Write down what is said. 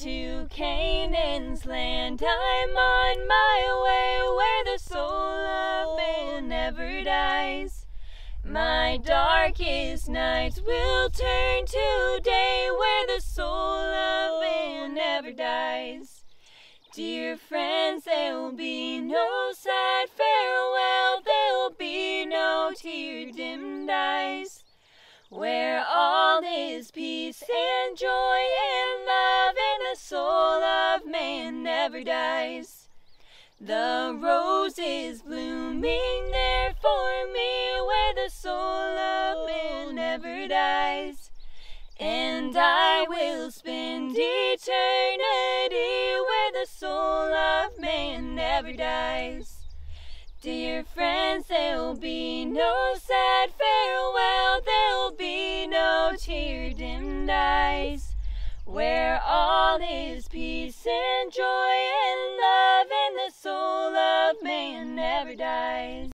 To Canaan's land I'm on my way where the soul of man never dies. My darkest nights will turn to day where the soul of man never dies. Dear friends, there'll be no sad farewell, there'll be no tear dimmed eyes. Where all is peace and joy never dies. The rose is blooming there for me where the soul of man never dies. And I will spend eternity where the soul of man never dies. Dear friends, there'll be no sad farewell, there'll be no tear dimmed eyes. All is peace and joy and love, and the soul of man never dies.